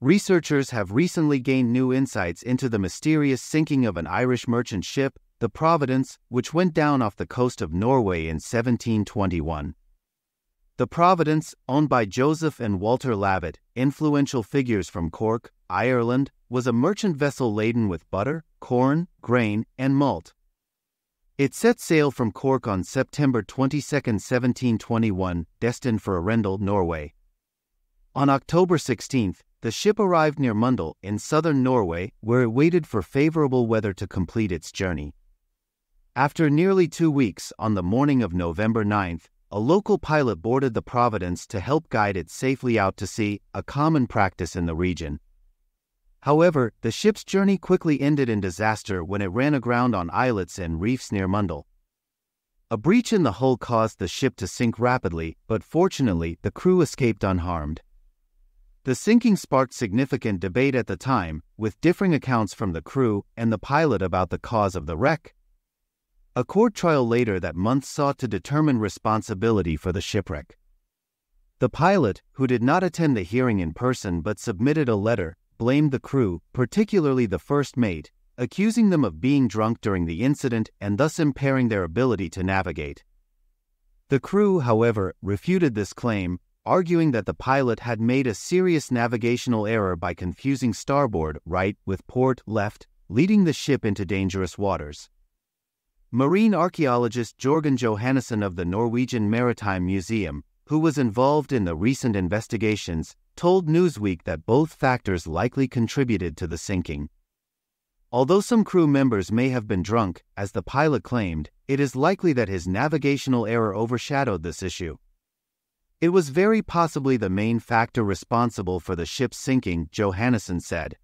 researchers have recently gained new insights into the mysterious sinking of an Irish merchant ship, the Providentz, which went down off the coast of Norway in 1721. The Providentz, owned by Joseph and Walter Lavitt, influential figures from Cork, Ireland, was a merchant vessel laden with butter, corn, grain, and malt. It set sail from Cork on September 22, 1721, destined for Arendal, Norway. On October 16th, the ship arrived near Mandal in southern Norway, where it waited for favorable weather to complete its journey. After nearly two weeks, on the morning of November 9th, a local pilot boarded the Providentz to help guide it safely out to sea, a common practice in the region. However, the ship's journey quickly ended in disaster when it ran aground on islets and reefs near Mandal. A breach in the hull caused the ship to sink rapidly, but fortunately, the crew escaped unharmed. The sinking sparked significant debate at the time, with differing accounts from the crew and the pilot about the cause of the wreck. A court trial later that month sought to determine responsibility for the shipwreck. The pilot, who did not attend the hearing in person but submitted a letter, blamed the crew, particularly the first mate, accusing them of being drunk during the incident and thus impairing their ability to navigate. The crew, however, refuted this claim, arguing that the pilot had made a serious navigational error by confusing starboard right with port left, leading the ship into dangerous waters. Marine archaeologist Jorgen Johannesson of the Norwegian Maritime Museum, who was involved in the recent investigations, told Newsweek that both factors likely contributed to the sinking. Although some crew members may have been drunk, as the pilot claimed, it is likely that his navigational error overshadowed this issue. It was very possibly the main factor responsible for the ship's sinking, Johannesson said.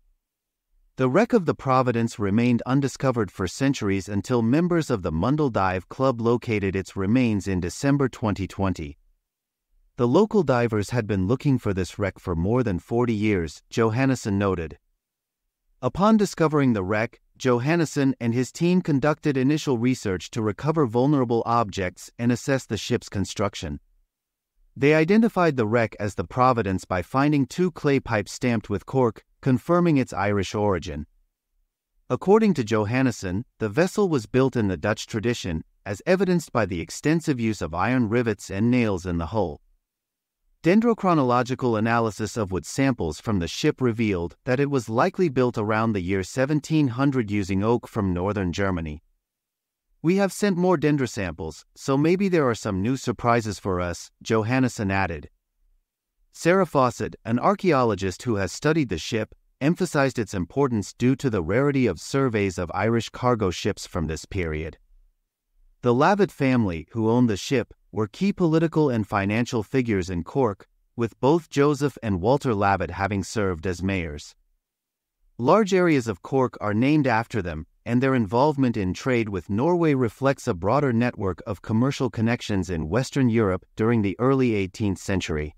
The wreck of the Providentz remained undiscovered for centuries until members of the Mandal Dive Club located its remains in December 2020. The local divers had been looking for this wreck for more than 40 years, Johannesson noted. Upon discovering the wreck, Johannesson and his team conducted initial research to recover vulnerable objects and assess the ship's construction. They identified the wreck as the Providentz by finding two clay pipes stamped with cork, confirming its Irish origin. According to Johannesson, the vessel was built in the Dutch tradition, as evidenced by the extensive use of iron rivets and nails in the hull. Dendrochronological analysis of wood samples from the ship revealed that it was likely built around the year 1700 using oak from northern Germany. We have sent more dendro samples, so maybe there are some new surprises for us, Johannesson added. Sarah Fawcett, an archaeologist who has studied the ship, emphasized its importance due to the rarity of surveys of Irish cargo ships from this period. The Lavitt family, who owned the ship, were key political and financial figures in Cork, with both Joseph and Walter Lavitt having served as mayors. Large areas of Cork are named after them, and their involvement in trade with Norway reflects a broader network of commercial connections in Western Europe during the early 18th century.